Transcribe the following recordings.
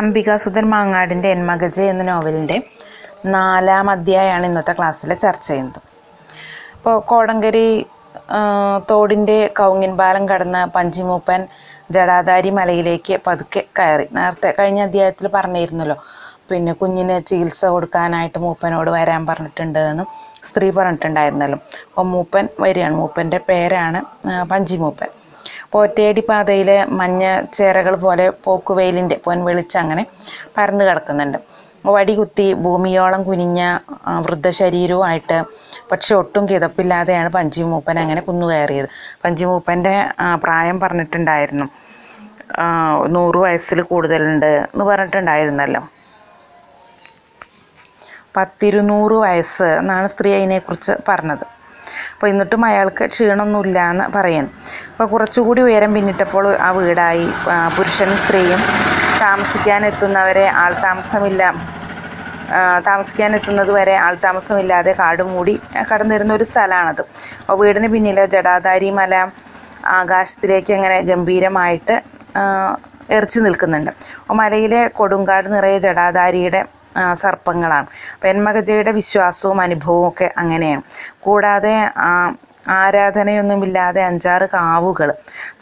അംബികാസുധൻ മാങ്ങാടിന്റെ എന്മകജ എന്ന നോവലിന്റെ നാലാം അധ്യായമാണ് ഇന്നത്തെ ക്ലാസ്സിൽ ചർച്ച ചെയ്യുന്നത്. അപ്പോൾ കോടങ്കരി തോടിന്റെ കൗങ്ങിൻ പാലം കടന്ന് പഞ്ചിമൂപ്പൻ ജടാധാരി മലയിലേക്ക് പതുക്കെ കയറി. നേരത്തെ കഴിഞ്ഞ അധ്യായത്തിൽ പറഞ്ഞിരുന്നല്ലോ. പിന്നെ കുഞ്ഞിന് ചികിത്സ കൊടുക്കാനായിട്ട് മൂപ്പനോട് വരാൻ പറഞ്ഞിട്ടുണ്ട് എന്നും സ്ത്രീ പറഞ്ഞിട്ടുണ്ടായിരുന്നല്ലോ. അപ്പോൾ മൂപ്പൻ വരികയാണ്. മൂപ്പന്റെ പേരാണ് പഞ്ചിമൂപ്പൻ. പോറ്റേടി പാതയിലെ മഞ്ഞ ചേരകൾ പോലെ പോക്കുവെയിലിന്റെ പൊൻവെളിച്ചം അങ്ങനെ പരന്നു കിടക്കുന്നുണ്ട്. വടികുത്തി ഭൂമിയോളം കുനിഞ്ഞ വൃദ്ധശരീരവുമായിട്ട് പക്ഷെ ഒട്ടും കിതപ്പില്ലാതെയാണ് പഞ്ചിമൂപ്പൻ അങ്ങനെ കുന്നുകയറിയത്. പഞ്ചിമൂപ്പന്റെ മൂപ്പന്റെ പ്രായം പറഞ്ഞിട്ടുണ്ടായിരുന്നു. നൂറ് വയസ്സിൽ കൂടുതലുണ്ട് എന്ന് പറഞ്ഞിട്ടുണ്ടായിരുന്നല്ലോ. പത്തിരുന്നൂറ് വയസ്സ് എന്നാണ് സ്ത്രീ അതിനെക്കുറിച്ച് പറഞ്ഞത്. അപ്പോൾ എന്നിട്ടും അയാൾക്ക് ക്ഷീണമൊന്നുമില്ല എന്ന് പറയണം. അപ്പോൾ കുറച്ചുകൂടി ഉയരം പിന്നിട്ടപ്പോൾ ആ വീടായി. പുരുഷനും സ്ത്രീയും താമസിക്കാനെത്തുന്നവരെ ആൾ താമസമില്ല. താമസിക്കാനെത്തുന്നത് വരെ ആൾ താമസമില്ലാതെ കാട് മൂടി കടന്നിരുന്ന ഒരു സ്ഥലമാണത്. അപ്പോൾ വീടിന് പിന്നിലെ ജടാധാരി മല ആകാശത്തിലേക്ക് അങ്ങനെ ഗംഭീരമായിട്ട് എറിച്ചു നിൽക്കുന്നുണ്ട്. മലയിലെ കൊടുങ്കാട് നിറയെ ജടാധാരിയുടെ സർപ്പങ്ങളാണ്. പെൺമകജയുടെ വിശ്വാസവും അനുഭവവും ഒക്കെ അങ്ങനെയാണ്. കൂടാതെ ആരാധനയൊന്നുമില്ലാതെ അഞ്ചാറ് കാവുകൾ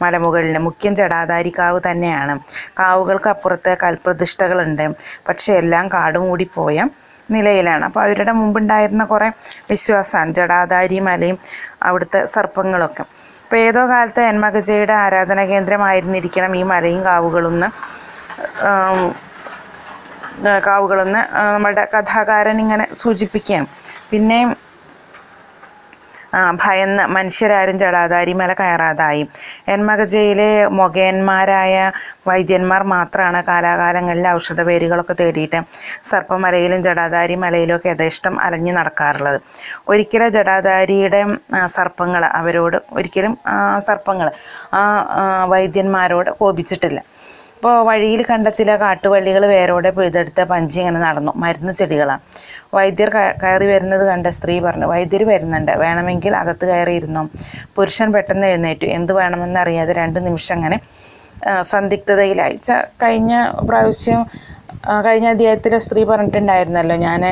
മലമുകളിൽ മുഖ്യം ജടാധാരി കാവ് തന്നെയാണ്. കാവുകൾക്ക് അപ്പുറത്ത് കൽപ്രതിഷ്ഠകളുണ്ട്. പക്ഷേ എല്ലാം കാടുമൂടി പോയ നിലയിലാണ്. അപ്പോൾ അവരുടെ മുമ്പുണ്ടായിരുന്ന കുറേ വിശ്വാസമാണ്. ജടാധാരി മലയും അവിടുത്തെ സർപ്പങ്ങളൊക്കെ. അപ്പോൾ ഏതോ കാലത്ത് എന്മകജയുടെ ആരാധന കേന്ദ്രമായിരുന്നിരിക്കണം ഈ മലയും കാവുകളൊന്ന് കാവുകളെന്ന് നമ്മുടെ കഥാകാരൻ ഇങ്ങനെ സൂചിപ്പിക്കുകയാണ്. പിന്നെ ഭയന്ന് മനുഷ്യരാരും ജടാധാരി മല കയറാതായി. എന്മകജയിലെ മൊകയന്മാരായ വൈദ്യന്മാർ മാത്രമാണ് കാലാകാലങ്ങളിൽ ഔഷധ പേരുകളൊക്കെ തേടിയിട്ട് സർപ്പമലയിലും ജടാധാരി മലയിലും ഒക്കെ യഥേഷ്ടം അലഞ്ഞു നടക്കാറുള്ളത്. ഒരിക്കലും ജടാധാരിയുടെ സർപ്പങ്ങൾ അവരോട് ഒരിക്കലും സർപ്പങ്ങൾ ആ, വൈദ്യന്മാരോട് കോപിച്ചിട്ടില്ല. ഇപ്പോൾ വഴിയിൽ കണ്ട ചില കാട്ടുവള്ളികൾ വേരോടെ പിഴുതെടുത്ത പഞ്ചി ഇങ്ങനെ നടന്നു. മരുന്ന് ചെടികളാണ് വൈദ്യർ കയറി വരുന്നത് കണ്ട സ്ത്രീ പറഞ്ഞു വൈദ്യർ വരുന്നുണ്ട്. വേണമെങ്കിൽ അകത്ത് കയറിയിരുന്നു? പുരുഷൻ പെട്ടെന്ന് എഴുന്നേറ്റു. എന്ത് വേണമെന്നറിയാതെ രണ്ട് നിമിഷം അങ്ങനെ സന്ദിഗ്ധതയിലായി. കഴിഞ്ഞ പ്രാവശ്യം കഴിഞ്ഞ അധ്യായത്തിൽ സ്ത്രീ പറഞ്ഞിട്ടുണ്ടായിരുന്നല്ലോ ഞാൻ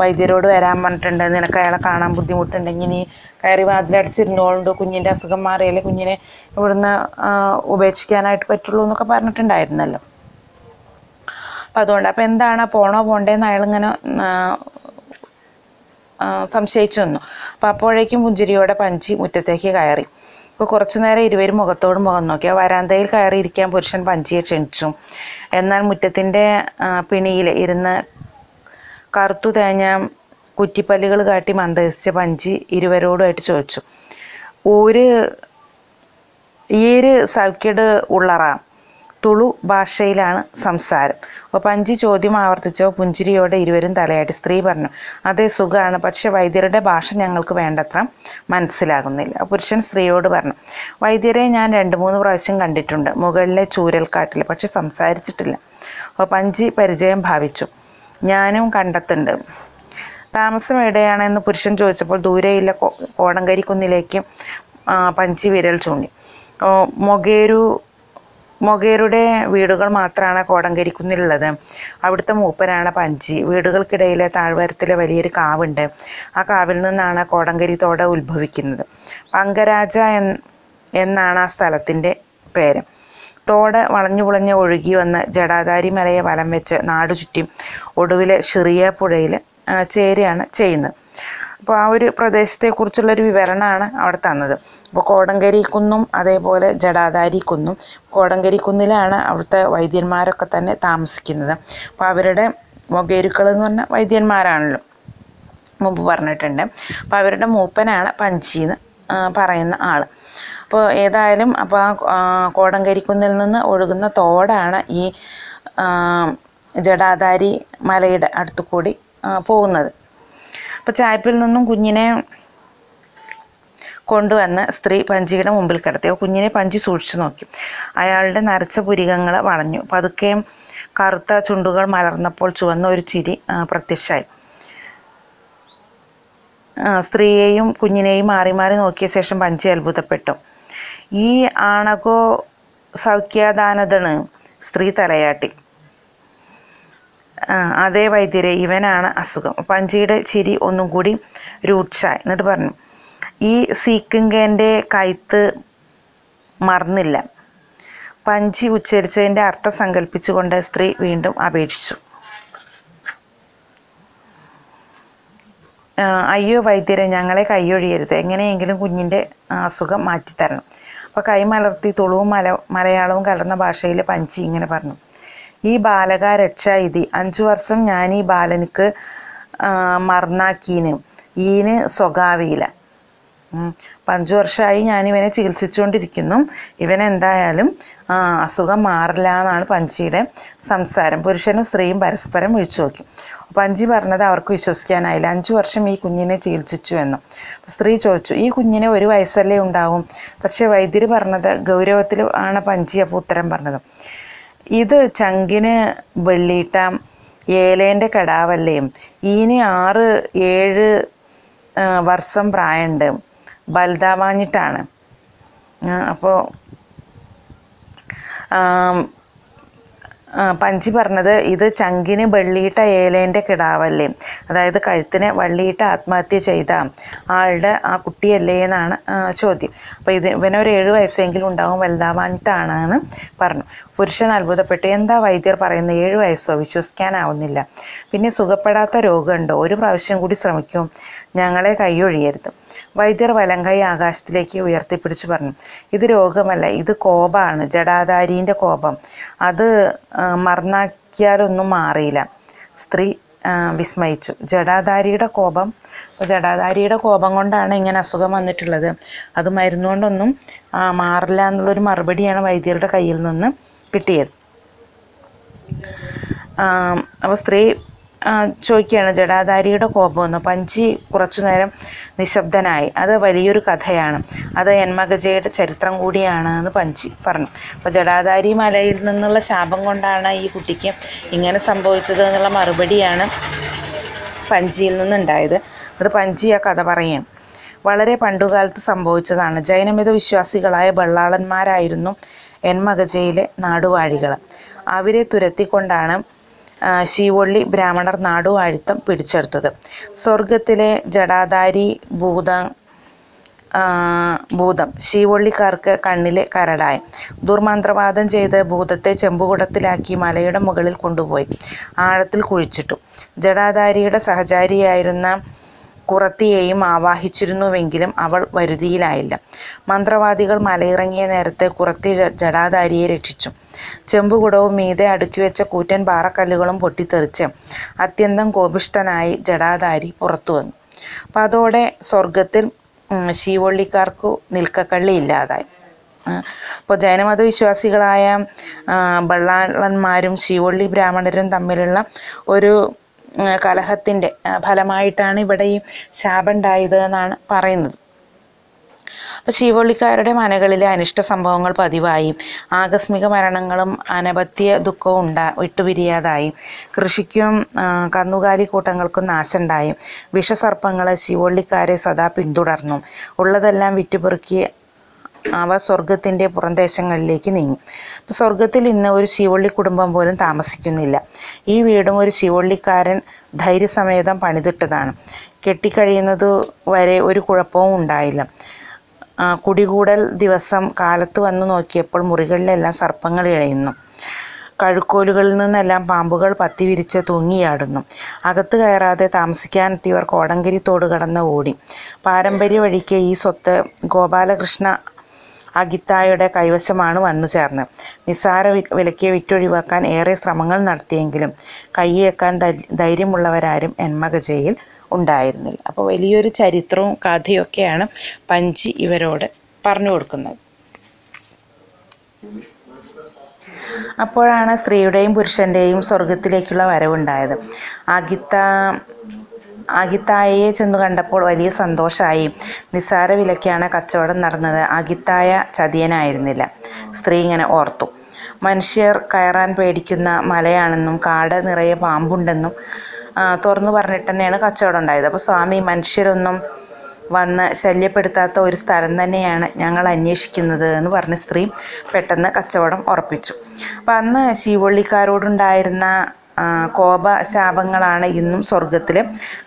വൈദ്യരോട് വരാൻ പറഞ്ഞിട്ടുണ്ട് നിനക്ക് അയാളെ കാണാൻ ബുദ്ധിമുട്ടുണ്ടെങ്കിൽ നീ കയറി വാതിലടച്ചിരുന്നോളുണ്ട്? കുഞ്ഞിന്റെ അസുഖം മാറിയാലേ കുഞ്ഞിനെ ഇവിടുന്ന് ഉപേക്ഷിക്കാനായിട്ട് പറ്റുള്ളൂ എന്നൊക്കെ പറഞ്ഞിട്ടുണ്ടായിരുന്നല്ലോ. അപ്പം അതുകൊണ്ട് അപ്പോൾ എന്താണ് പോണോ പോണ്ടേന്ന് അയാളിങ്ങനെ സംശയിച്ചു നിന്നു. അപ്പോൾ അപ്പോഴേക്കും പുഞ്ചിരിയോടെ പഞ്ചി മുറ്റത്തേക്ക് കയറി. അപ്പോൾ കുറച്ചു നേരം ഇരുവരും മുഖത്തോട് മുഖം നോക്കി. ആ വരാന്തയിൽ കയറിയിരിക്കാൻ പുരുഷൻ പഞ്ചിയെ ക്ഷണിച്ചു. എന്നാൽ മുറ്റത്തിന്റെ പിണിയിൽ ഇരുന്ന് കറുത്തു തേഞ്ഞ കുറ്റിപ്പല്ലുകൾ കാട്ടി മന്ദഹസിച്ച പഞ്ചി ഇരുവരോടുമായിട്ട് ചോദിച്ചു. ഒരു ഈര് സൗഖ്യട് ഉള്ളറാം? തുളു ഭാഷയിലാണ് സംസാരം. അപ്പോൾ പഞ്ചി ചോദ്യം ആവർത്തിച്ചോ പുഞ്ചിരിയോടെ ഇരുവരും തലയാട്ടി സ്ത്രീ പറഞ്ഞു അതേ സുഖമാണ് പക്ഷെ വൈദ്യരുടെ ഭാഷ ഞങ്ങൾക്ക് വേണ്ടത്ര മനസ്സിലാകുന്നില്ല. പുരുഷൻ സ്ത്രീയോട് പറഞ്ഞു വൈദ്യരെ ഞാൻ രണ്ട് മൂന്ന് പ്രാവശ്യം കണ്ടിട്ടുണ്ട്. മുകളിലെ ചൂരൽക്കാട്ടിൽ പക്ഷെ സംസാരിച്ചിട്ടില്ല. അപ്പോൾ പഞ്ചി പരിചയം ഭാവിച്ചു ഞാനും കണ്ടെത്തുന്നുണ്ട്. താമസം എവിടെയാണെന്ന് പുരുഷൻ ചോദിച്ചപ്പോൾ ദൂരെയില്ല. കോ- കോടങ്കരി കുന്നിലേക്ക് ആ, പഞ്ചി വിരൽ ചൂണ്ടി. മൊഗേരു മൊകേരുടെ വീടുകൾ മാത്രമാണ് കോടങ്കരിക്കുന്നിലുള്ളത്. അവിടുത്തെ മൂപ്പരാണ് പഞ്ചി. വീടുകൾക്കിടയിലെ താഴ്വാരത്തിലെ വലിയൊരു കാവുണ്ട്. ആ കാവിൽ നിന്നാണ് കോടങ്കരി തോട ഉത്ഭവിക്കുന്നത്. പങ്കരാജ എന്നാണ് ആ സ്ഥലത്തിന്റെ പേര്. തോട് വളഞ്ഞു പുളഞ്ഞ് ഒഴുകി വന്ന് ജടാധാരി മലയെ വലം വെച്ച് നാടു ചുറ്റി ഒടുവിലെ ഷിറിയ പുഴയിൽ ചേരുകയാണ് ചെയ്യുന്നത്. അപ്പോൾ ആ ഒരു പ്രദേശത്തെക്കുറിച്ചുള്ളൊരു വിവരണമാണ് അവിടെ തന്നത്. അപ്പോൾ കോടങ്കരി കുന്നും അതേപോലെ ജടാധാരി കുന്നും കോടങ്കരി കുന്നിലാണ് അവിടുത്തെ വൈദ്യന്മാരൊക്കെ തന്നെ താമസിക്കുന്നത്. അപ്പോൾ അവരുടെ മൊകേരുക്കൾ എന്ന് പറഞ്ഞാൽ വൈദ്യന്മാരാണല്ലോ. മുമ്പ് പറഞ്ഞിട്ടുണ്ട്. അപ്പോൾ അവരുടെ മൂപ്പനാണ് പഞ്ചിന്ന് എന്ന് പറയുന്ന ആൾ അപ്പോൾ ഏതായാലും അപ്പോൾ ആ കോടങ്കരിക്കുന്നിൽ നിന്ന് ഒഴുകുന്ന തോടാണ് ഈ ജടാധാരി മലയുടെ അടുത്തു കൂടി പോകുന്നത്. അപ്പോൾ ചായപ്പിൽ നിന്നും കുഞ്ഞിനെ കൊണ്ടുവന്ന് സ്ത്രീ പഞ്ചിയുടെ മുമ്പിൽ കിടത്തി. അപ്പോൾ കുഞ്ഞിനെ പഞ്ചി സൂക്ഷിച്ചു നോക്കി. അയാളുടെ നരച്ച പുരികങ്ങൾ വളഞ്ഞു. പതുക്കെയും കറുത്ത ചുണ്ടുകൾ മലർന്നപ്പോൾ ചുവന്ന ഒരു ചിരി പ്രത്യക്ഷമായി സ്ത്രീയെയും കുഞ്ഞിനെയും മാറി മാറി നോക്കിയ ശേഷം പഞ്ചി അത്ഭുതപ്പെട്ടു. ഈ ആണകോ സൗഖ്യാദാനതണ് സ്ത്രീ തലയാട്ടി. അതേ വൈദ്യരെ ഇവനാണ് അസുഖം. പഞ്ചിയുടെ ചിരി ഒന്നും കൂടി രൂക്ഷായി. എന്നിട്ട് പറഞ്ഞു ഈ സീക്കിങ്കേന്റെ കൈത്ത് മറന്നില്ല. പഞ്ചി ഉച്ചരിച്ചതിന്റെ അർത്ഥം സങ്കല്പിച്ചുകൊണ്ട് സ്ത്രീ വീണ്ടും അപേക്ഷിച്ചു. അയ്യോ വൈദ്യരെ ഞങ്ങളെ കൈയൊഴിയരുത്. എങ്ങനെയെങ്കിലും കുഞ്ഞിന്റെ അസുഖം മാറ്റിത്തരണം. അപ്പോൾ കൈമലർത്തി തുളുവും മല മലയാളവും കലർന്ന ഭാഷയിൽ പഞ്ചി ഇങ്ങനെ പറഞ്ഞു. ഈ ബാലക രക്ഷ ഇതി. അഞ്ചു വർഷം ഞാൻ ഈ ബാലനിക്ക് മറന്നാക്കീന്. ഈന് സ്വകാവിയില്ല. അപ്പം അഞ്ചു വർഷമായി ഞാൻ ഇവനെ ചികിത്സിച്ചുകൊണ്ടിരിക്കുന്നു. ഇവൻ എന്തായാലും അസുഖം മാറില്ല എന്നാണ് പഞ്ചിയുടെ സംസാരം. പുരുഷനും സ്ത്രീയും പരസ്പരം വിളിച്ചു നോക്കി. പഞ്ചി പറഞ്ഞത് അവർക്ക് വിശ്വസിക്കാനായില്ല. അഞ്ചു വർഷം ഈ കുഞ്ഞിനെ ചികിത്സിച്ചു എന്ന്. സ്ത്രീ ചോദിച്ചു ഈ കുഞ്ഞിനെ ഒരു വയസ്സല്ലേ ഉണ്ടാവും? പക്ഷേ വൈദ്യർ പറഞ്ഞത് ഗൗരവത്തിൽ ആണ് പഞ്ചി അപ്പോൾ ഉത്തരം പറഞ്ഞത്. ഇത് ചങ്കിന് വെള്ളിയിട്ട ഏലേന്റെ കടാവല്ലേ ഈന് ആറ് ഏഴ് വർഷം പ്രായമുണ്ട് ബൽദാവാഞ്ഞിട്ടാണ് അപ്പോൾ പഞ്ചി പറഞ്ഞത് ഇത് ചങ്കിന് വെള്ളിയിട്ട ഏലേന്റെ കിടാവല്ലേ? അതായത് കഴുത്തിനെ വള്ളിയിട്ട് ആത്മഹത്യ ചെയ്ത ആളുടെ ആ കുട്ടിയല്ലേ എന്നാണ് ചോദ്യം. അപ്പോൾ ഇത് ഇവനൊരു ഏഴ് വയസ്സെങ്കിലും ഉണ്ടാവും വലുതാവാഞ്ഞിട്ടാണ് എന്ന് പറഞ്ഞു. പുരുഷൻ അത്ഭുതപ്പെട്ടു. എന്താ വൈദ്യർ പറയുന്നത്? ഏഴ് വയസ്സോ? വിശ്വസിക്കാനാവുന്നില്ല. പിന്നെ സുഖപ്പെടാത്ത രോഗമുണ്ടോ? ഒരു പ്രാവശ്യം കൂടി ശ്രമിക്കും. ഞങ്ങളെ കൈയൊഴിയരുത്. വൈദ്യർ വലങ്കൈ ആകാശത്തിലേക്ക് ഉയർത്തിപ്പിടിച്ച് പറഞ്ഞു. ഇത് രോഗമല്ല ഇത് കോപമാണ് ജടാധാരീന്റെ കോപം. അത് മറന്നാക്കിയാലൊന്നും മാറിയില്ല. സ്ത്രീ വിസ്മയിച്ചു. ജടാധാരിയുടെ കോപം ജടാധാരിയുടെ കോപം കൊണ്ടാണ് ഇങ്ങനെ അസുഖം വന്നിട്ടുള്ളത്. അത് മരുന്നുകൊണ്ടൊന്നും മാറില്ല എന്നുള്ളൊരു മറുപടിയാണ് വൈദ്യരുടെ കയ്യിൽ നിന്ന് കിട്ടിയത്. അപ്പോൾ സ്ത്രീ ചോദിക്കുകയാണ് ജടാധാരിയുടെ കോപമെന്ന് പഞ്ചി കുറച്ചു നേരം നിശബ്ദനായി. അത് വലിയൊരു കഥയാണ്. അത് എൻമഗജയുടെ ചരിത്രം കൂടിയാണ് എന്ന് പഞ്ചി പറഞ്ഞു. അപ്പോൾ ജടാധാരി മലയിൽ നിന്നുള്ള ശാപം കൊണ്ടാണ് ഈ കുട്ടിക്ക് ഇങ്ങനെ സംഭവിച്ചത് എന്നുള്ള മറുപടിയാണ് പഞ്ചിയിൽ നിന്നുണ്ടായത്. അത് പഞ്ചി ആ കഥ പറയുകയാണ്. വളരെ പണ്ടുകാലത്ത് സംഭവിച്ചതാണ്. ജൈനമിത വിശ്വാസികളായ ബള്ളാളന്മാരായിരുന്നു എൻമഗജയിലെ നാടുവാഴികൾ അവരെ തുരത്തിക്കൊണ്ടാണ് ശീവൊള്ളി ബ്രാഹ്മണർ നാടുവാഴിത്തം പിടിച്ചെടുത്തത്. സ്വർഗത്തിലെ ജടാധാരി ഭൂത ഭൂതം ശിവള്ളിക്കാർക്ക് കണ്ണിലെ കരടായി ദുർമന്ത്രവാദം ചെയ്ത് ഭൂതത്തെ ചെമ്പുകുടത്തിലാക്കി മലയുടെ മുകളിൽ കൊണ്ടുപോയി. ആഴത്തിൽ കുഴിച്ചിട്ടു. ജടാധാരിയുടെ സഹചാരിയായിരുന്ന കുറത്തിയെയും ആവാഹിച്ചിരുന്നുവെങ്കിലും അവൾ വരുതിയിലായില്ല. മന്ത്രവാദികൾ മലയിറങ്ങിയ നേരത്തെ കുറത്തി ജടാധാരിയെ രക്ഷിച്ചു. ചെമ്പുകുടവും മീതെ അടുക്കി വെച്ച കൂറ്റൻ പാറക്കല്ലുകളും പൊട്ടിത്തെറിച്ച് അത്യന്തം കോപിഷ്ഠനായി ജടാധാരി പുറത്തു വന്നു അപ്പം അതോടെ സ്വർഗത്തിൽ ശീവൊള്ളിക്കാർക്കു നിൽക്കക്കള്ളി ഇല്ലാതായി. അപ്പോൾ ജൈനമത വിശ്വാസികളായ ബള്ളാളന്മാരും ശിവള്ളി ബ്രാഹ്മണരും തമ്മിലുള്ള ഒരു കലഹത്തിന്റെ ഫലമായിട്ടാണ് ഇവിടെ ഈ ശാപം ഉണ്ടായത് എന്നാണ് പറയുന്നത്. അപ്പോൾ ശിവള്ളിക്കാരുടെ മനകളിലെ അനിഷ്ട സംഭവങ്ങൾ പതിവായി. ആകസ്മിക മരണങ്ങളും അനപത്യ ദുഃഖവും ഉണ്ടാ വിട്ടുപിരിയാതായി. കൃഷിക്കും കന്നുകാലി കൂട്ടങ്ങൾക്കും നാശമുണ്ടായി. വിഷസർപ്പങ്ങൾ ശിവള്ളിക്കാരെ സദാ പിന്തുടർന്നു. ഉള്ളതെല്ലാം വിറ്റുപെറുക്കി അവ സ്വർഗത്തിന്റെ പുറംദേശങ്ങളിലേക്ക് നീങ്ങി. അപ്പോൾ സ്വർഗത്തിൽ ഇന്ന് ഒരു ശിവള്ളി കുടുംബം പോലും താമസിക്കുന്നില്ല. ഈ വീടും ഒരു ശിവള്ളിക്കാരൻ ധൈര്യസമേതം പണിതിട്ടതാണ്. കെട്ടിക്കഴിയുന്നത് വരെ ഒരു കുഴപ്പവും ഉണ്ടായില്ല. കുടികൂടൽ ദിവസം കാലത്ത് വന്നു നോക്കിയപ്പോൾ മുറികളിലെല്ലാം സർപ്പങ്ങൾ ഇഴയുന്നു. കഴുക്കോലുകളിൽ നിന്നെല്ലാം പാമ്പുകൾ പത്തി വിരിച്ച് തൂങ്ങിയാടുന്നു. അകത്ത് കയറാതെ താമസിക്കാനെത്തിയവർ കോടങ്കരി തോട് കടന്ന് ഓടി. പാരമ്പര്യ വഴിക്ക് ഈ സ്വത്ത് ഗോപാലകൃഷ്ണ അഗിത്തായുടെ കൈവശമാണ് വന്നു ചേർന്നത്. നിസ്സാര വിലയ്ക്ക് വിറ്റൊഴിവാക്കാൻ ഏറെ ശ്രമങ്ങൾ നടത്തിയെങ്കിലും കൈയേക്കാൻ ധൈര്യമുള്ളവരാരും എന്മകജയിൽ ഉണ്ടായിരുന്നില്ല. അപ്പോൾ വലിയൊരു ചരിത്രവും കഥയൊക്കെയാണ് പഞ്ചി ഇവരോട് പറഞ്ഞു കൊടുക്കുന്നത്. അപ്പോഴാണ് സ്ത്രീയുടെയും പുരുഷന്റെയും സ്വർഗത്തിലേക്കുള്ള വരവുണ്ടായത്. അഗിത്ത അഗിത്തായയെ ചെന്നു കണ്ടപ്പോൾ വലിയ സന്തോഷമായി നിസ്സാര വിലക്കാണ് കച്ചവടം നടന്നത്. അഗിത്തായ ചതിയനായിരുന്നില്ല. സ്ത്രീ ഇങ്ങനെ ഓർത്തു. മനുഷ്യർ കയറാൻ പേടിക്കുന്ന മലയാണെന്നും കാട് നിറയെ പാമ്പുണ്ടെന്നും തുറന്നു പറഞ്ഞിട്ട് തന്നെയാണ് കച്ചവടം ഉണ്ടായത്. അപ്പോൾ സ്വാമി മനുഷ്യരൊന്നും വന്ന് ശല്യപ്പെടുത്താത്ത ഒരു സ്ഥലം തന്നെയാണ് ഞങ്ങൾ അന്വേഷിക്കുന്നത് എന്ന് പറഞ്ഞ സ്ത്രീ പെട്ടെന്ന് കച്ചവടം ഉറപ്പിച്ചു. അപ്പം അന്ന് ശീവള്ളിക്കാരോടുണ്ടായിരുന്ന കോപശാപങ്ങളാണ് ഇന്നും സ്വർഗത്തിൽ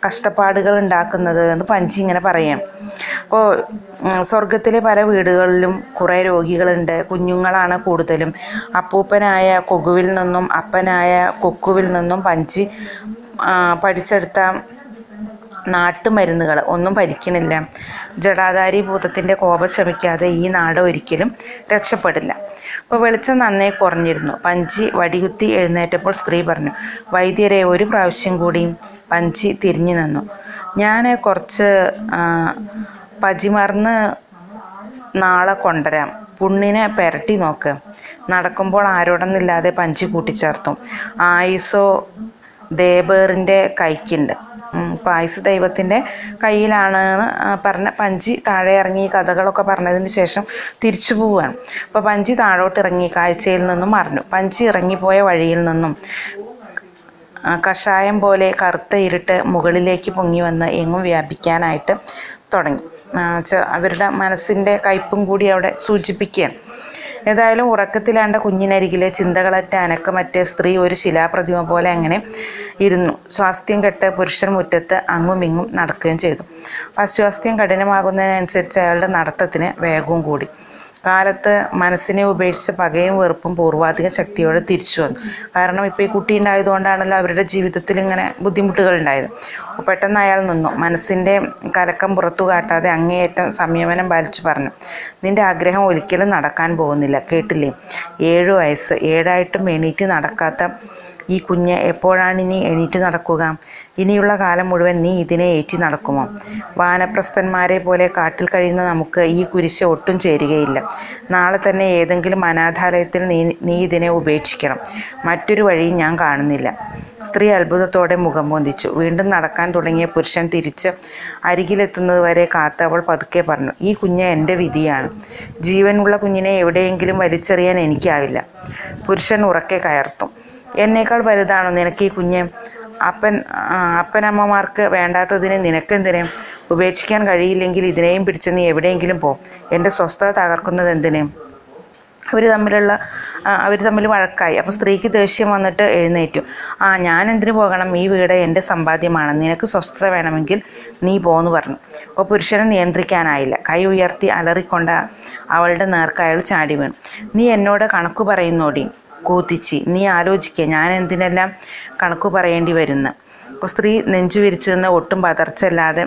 കഷ്ടപ്പാടുകൾ ഉണ്ടാക്കുന്നത് എന്ന് പഞ്ചി ഇങ്ങനെ പറയാം. അപ്പോൾ സ്വർഗത്തിലെ പല വീടുകളിലും കുറേ രോഗികളുണ്ട്. കുഞ്ഞുങ്ങളാണ് കൂടുതലും. അപ്പൂപ്പനായ കൊകുവിൽ നിന്നും അപ്പനായ കൊക്കുവിൽ നിന്നും പഞ്ചി പഠിച്ചെടുത്ത നാട്ടുമരുന്നുകൾ ഒന്നും ഫലിക്കണില്ല ജടാധാരി ഭൂതത്തിന്റെ കോപം ശമിക്കാതെ ഈ നാട് ഒരിക്കലും രക്ഷപ്പെടില്ല. അപ്പോൾ വെളിച്ചം നന്നേ കുറഞ്ഞിരുന്നു. പഞ്ചി വടികുത്തി എഴുന്നേറ്റപ്പോൾ സ്ത്രീ പറഞ്ഞു വൈദ്യരെ ഒരു പ്രാവശ്യം കൂടിയും പഞ്ചി തിരിഞ്ഞു നിന്നു. ഞാൻ കുറച്ച് പജിമറന്ന് നാളെ കൊണ്ടുവരാം. പുണ്ണിനെ പെരട്ടി നോക്ക്. നടക്കുമ്പോൾ ആരോടൊന്നില്ലാതെ പഞ്ചി കൂട്ടിച്ചേർത്തു. ആയുസോ ദേബേറിന്റെ കൈക്കുണ്ട്. ആയുസ് ദൈവത്തിന്റെ കയ്യിലാണ് എന്ന് പറഞ്ഞ പഞ്ചി താഴെ ഇറങ്ങി കഥകളൊക്കെ പറഞ്ഞതിന് ശേഷം തിരിച്ചു പോവുകയാണ്. അപ്പോൾ പഞ്ചി താഴോട്ട് ഇറങ്ങി കാഴ്ചയിൽ നിന്നും മറിഞ്ഞു പഞ്ചി ഇറങ്ങിപ്പോയ വഴിയിൽ നിന്നും കഷായം പോലെ കറുത്ത ഇരുട്ട് മുകളിലേക്ക് പൊങ്ങി വന്ന് എങ്ങും വ്യാപിക്കാനായിട്ട് തുടങ്ങി. അവരുടെ മനസ്സിന്റെ കയ്പും കൂടി അവിടെ സൂചിപ്പിക്കുകയാണ്. ഏതായാലും ഉറക്കത്തിലാണ്ട കുഞ്ഞിനരികിലെ ചിന്തകളറ്റ അനക്കമറ്റ സ്ത്രീ ഒരു ശിലാപ്രതിമ പോലെ അങ്ങനെ ഇരുന്നു. സ്വാസ്ഥ്യം കെട്ട് പുരുഷൻ മുറ്റത്ത് അങ്ങും ഇങ്ങും നടക്കുകയും ചെയ്തു. അസ്വാസ്ഥ്യം കഠിനമാകുന്നതിനനുസരിച്ച് അയാളുടെ നടത്തത്തിന് വേഗവും കൂടി. കാലത്ത് മനസ്സിനെ ഉപേക്ഷിച്ച് പകയും വെറുപ്പും പൂർവാധിക ശക്തിയോടെ തിരിച്ചു വന്നു. കാരണം ഇപ്പോൾ ഈ കുട്ടി ഉണ്ടായതുകൊണ്ടാണല്ലോ അവരുടെ ജീവിതത്തിൽ ഇങ്ങനെ ബുദ്ധിമുട്ടുകൾ ഉണ്ടായത്. പെട്ടെന്ന് അയാൾ നിന്നു. മനസ്സിന്റെ കലക്കം പുറത്തു കാട്ടാതെ അങ്ങേയറ്റം സംയമനം പാലിച്ചു പറഞ്ഞു നിന്റെ ആഗ്രഹം ഒരിക്കലും നടക്കാൻ പോകുന്നില്ല. കേട്ടില്ലേ? ഏഴു വയസ്സ്. ഏഴായിട്ടും എണീറ്റ് നടക്കാത്ത ഈ കുഞ്ഞ് എപ്പോഴാണ് ഇനി എണീറ്റ് നടക്കുക? ഇനിയുള്ള കാലം മുഴുവൻ നീ ഇതിനെ ഏറ്റി നടക്കുമോ? വാനപ്രസ്ഥന്മാരെ പോലെ കാട്ടിൽ കഴിയുന്ന നമുക്ക് ഈ കുരിശ് ഒട്ടും ചേരുകയില്ല. നാളെ തന്നെ ഏതെങ്കിലും അനാഥാലയത്തിൽ നീ നീ ഇതിനെ ഉപേക്ഷിക്കണം. മറ്റൊരു വഴിയും ഞാൻ കാണുന്നില്ല. സ്ത്രീ അത്ഭുതത്തോടെ മുഖം പൊന്തിച്ചു. വീണ്ടും നടക്കാൻ തുടങ്ങിയ പുരുഷൻ തിരിച്ച് അരികിലെത്തുന്നത് വരെ കാത്ത് അവൾ പതുക്കെ പറഞ്ഞു ഈ കുഞ്ഞ് എന്റെ വിധിയാണ്. ജീവനുള്ള കുഞ്ഞിനെ എവിടെയെങ്കിലും വലിച്ചെറിയാൻ എനിക്കാവില്ല. പുരുഷൻ ഉറക്കെ കയർത്തു. എന്നേക്കാൾ വലുതാണോ നിനക്ക് ഈ കുഞ്ഞ്? അപ്പൻ അപ്പനമ്മമാർക്ക് വേണ്ടാത്തതിനെ നിനക്കെന്തിനെ? ഉപേക്ഷിക്കാൻ കഴിയില്ലെങ്കിൽ ഇതിനെയും പിടിച്ച് നീ എവിടെയെങ്കിലും പോ. എന്റെ സ്വസ്ഥത തകർക്കുന്നത് എന്തിനെ? അവർ തമ്മിലുള്ള അവർ തമ്മിൽ വഴക്കായി. അപ്പോൾ സ്ത്രീക്ക് ദേഷ്യം വന്നിട്ട് എഴുന്നേറ്റു. ആ ഞാൻ എന്തിനു പോകണം? ഈ വീട് എന്റെ സമ്പാദ്യമാണ്. നിനക്ക് സ്വസ്ഥത വേണമെങ്കിൽ നീ പോന്ന് പറഞ്ഞു. അപ്പോൾ പുരുഷനെ നിയന്ത്രിക്കാനായില്ല. കൈ ഉയർത്തി അലറിക്കൊണ്ട് അവളുടെ നേർക്ക് അയാൾ ചാടി വീണു. നീ എന്നോട് കണക്ക് പറയുന്നോടി. കൂത്തിച്ചി. നീ ആലോചിക്കുക ഞാൻ എന്തിനെല്ലാം കണക്ക് പറയേണ്ടി വരുന്നു. അപ്പോൾ സ്ത്രീ നെഞ്ചു വിരിച്ചു നിന്ന് ഒട്ടും പതർച്ചല്ലാതെ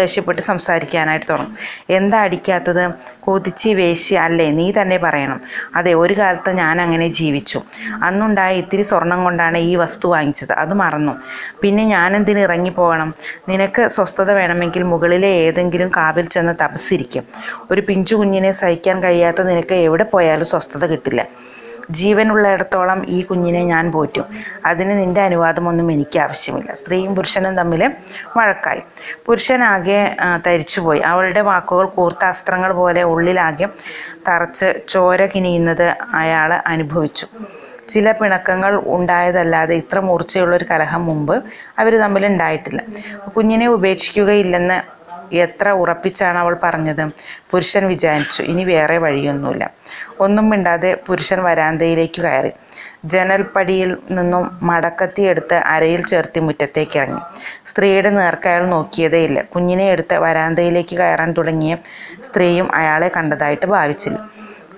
ദേഷ്യപ്പെട്ട് സംസാരിക്കാനായിട്ട് തുടങ്ങും. എന്താ അടിക്കാത്തത്? കൊതിച്ചി വേശി അല്ലേ? നീ തന്നെ പറയണം. അതെ ഒരു കാലത്ത് ഞാൻ അങ്ങനെ ജീവിച്ചു. അന്നുണ്ടായ ഇത്തിരി സ്വർണം കൊണ്ടാണ് ഈ വസ്തു വാങ്ങിച്ചത്. അത് മറന്നു. പിന്നെ ഞാനെന്തിന് ഇറങ്ങിപ്പോകണം? നിനക്ക് സ്വസ്ഥത വേണമെങ്കിൽ മുകളിലെ ഏതെങ്കിലും കാവിൽ ചെന്ന് തപസ്സിരിക്കും. ഒരു പിഞ്ചു കുഞ്ഞിനെ സഹിക്കാൻ കഴിയാത്ത നിനക്ക് എവിടെ പോയാലും സ്വസ്ഥത കിട്ടില്ല. ജീവനുള്ളിടത്തോളം ഈ കുഞ്ഞിനെ ഞാൻ പോറ്റും. അതിന് നിന്റെ അനുവാദമൊന്നും എനിക്ക് ആവശ്യമില്ല സ്ത്രീയും പുരുഷനും തമ്മിൽ വഴക്കായി. പുരുഷനാകെ തരിച്ചുപോയി. അവളുടെ വാക്കുകൾ കൂർത്ത അസ്ത്രങ്ങൾ പോലെ ഉള്ളിലാകെ തറച്ച് ചോര കിനിയുന്നത് അയാൾ അനുഭവിച്ചു. ചില പിണക്കങ്ങൾ ഉണ്ടായതല്ലാതെ ഇത്ര മൂർച്ചയുള്ളൊരു കലഹം മുമ്പ് അവർ തമ്മിൽ ഉണ്ടായിട്ടില്ല കുഞ്ഞിനെ ഉപേക്ഷിക്കുകയില്ലെന്ന് എത്ര ഉറപ്പിച്ചാണ് അവൾ പറഞ്ഞത്? പുരുഷൻ വിചാരിച്ചു. ഇനി വേറെ വഴിയൊന്നുമില്ല. ഒന്നും മിണ്ടാതെ പുരുഷൻ വരാന്തയിലേക്ക് കയറി. ജനൽപ്പടിയിൽ നിന്നും മടക്കത്തി എടുത്ത് അരയിൽ ചേർത്തി മുറ്റത്തേക്ക് ഇറങ്ങി. സ്ത്രീയുടെ നേർക്ക് അയാൾ നോക്കിയതേയില്ല കുഞ്ഞിനെ എടുത്ത് വരാന്തയിലേക്ക് കയറാൻ തുടങ്ങിയ സ്ത്രീയും അയാളെ കണ്ടതായിട്ട് ഭാവിച്ചില്ല.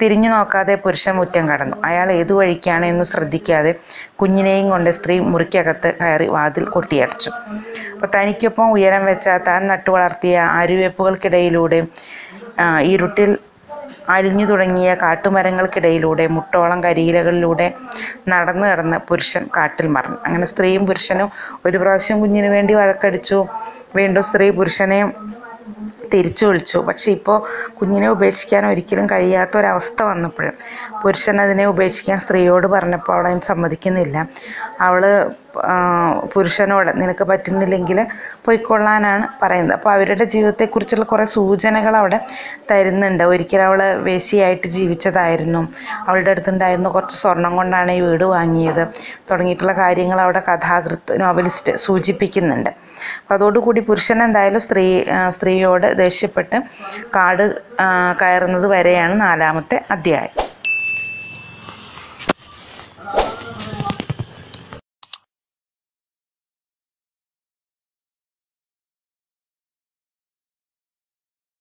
തിരിഞ്ഞു നോക്കാതെ പുരുഷൻ മുറ്റം കടന്നു. അയാൾ ഏതു വഴിക്കാണ് എന്ന് ശ്രദ്ധിക്കാതെ കുഞ്ഞിനെയും കൊണ്ട് സ്ത്രീ മുറിക്കകത്ത് കയറി വാതിൽ കൊട്ടിയടച്ചു. അപ്പോൾ തനിക്കൊപ്പം ഉയരം വെച്ച താൻ നട്ടു വളർത്തിയ ആര്യവേപ്പുകൾക്കിടയിലൂടെ ഇരുട്ടിൽ അലിഞ്ഞു തുടങ്ങിയ കാട്ടുമരങ്ങൾക്കിടയിലൂടെ മുട്ടോളം കരിയിലകളിലൂടെ നടന്നു കിടന്ന് പുരുഷൻ കാട്ടിൽ മറന്നു. അങ്ങനെ സ്ത്രീയും പുരുഷനും ഒരു പ്രാവശ്യം കുഞ്ഞിന് വേണ്ടി വഴക്കടിച്ചു. വീണ്ടും സ്ത്രീ പുരുഷനെ തിരിച്ചു വിളിച്ചു പക്ഷേ ഇപ്പോൾ കുഞ്ഞിനെ ഉപേക്ഷിക്കാൻ ഒരിക്കലും കഴിയാത്ത ഒരവസ്ഥ വന്നപ്പോഴും പുരുഷൻ അതിനെ ഉപേക്ഷിക്കാൻ സ്ത്രീയോട് പറഞ്ഞപ്പോൾ അവൾ അതിന് സമ്മതിക്കുന്നില്ല. അവൾ പുരുഷനോട് നിനക്ക് പറ്റുന്നില്ലെങ്കിൽ പൊയ്ക്കൊള്ളാനാണ് പറയുന്നത്. അപ്പോൾ അവരുടെ ജീവിതത്തെക്കുറിച്ചുള്ള കുറേ സൂചനകൾ അവിടെ തരുന്നുണ്ട്. ഒരിക്കൽ അവൾ വേശിയായിട്ട് ജീവിച്ചതായിരുന്നു. അവളുടെ അടുത്തുണ്ടായിരുന്ന കുറച്ച് സ്വർണം കൊണ്ടാണ് ഈ വീട് വാങ്ങിയത്. തുടങ്ങിയിട്ടുള്ള കാര്യങ്ങൾ അവിടെ കഥാകൃത്ത് നോവലിസ്റ്റ് സൂചിപ്പിക്കുന്നുണ്ട്. അപ്പോൾ അതോടുകൂടി പുരുഷൻ എന്തായാലും സ്ത്രീ സ്ത്രീയോട് ദേഷ്യപ്പെട്ട് കാട് കയറുന്നത് വരെയാണ് നാലാമത്തെ അധ്യായം.